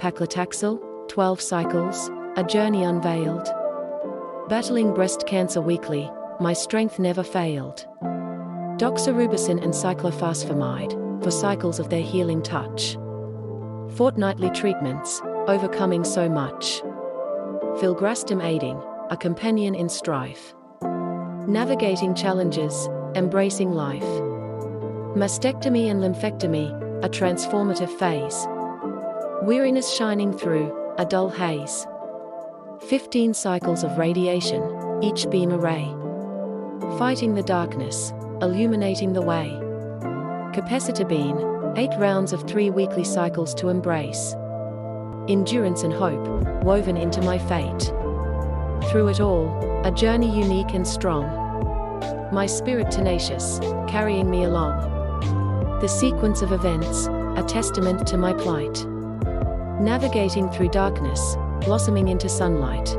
Paclitaxel, 12 cycles, a journey unveiled. Battling breast cancer weekly, my strength never failed. Doxorubicin and cyclophosphamide, for cycles of their healing touch. Fortnightly treatments, overcoming so much. Filgrastim aiding, a companion in strife. Navigating challenges, embracing life. Mastectomy and lymphectomy, a transformative phase. Weariness shining through, a dull haze. 15 cycles of radiation, each beam array. Fighting the darkness, illuminating the way. Capecitabine, 8 rounds of 3 weekly cycles to embrace. Endurance and hope, woven into my fate. Through it all, a journey unique and strong. My spirit tenacious, carrying me along. The sequence of events, a testament to my plight. Navigating through darkness, blossoming into sunlight.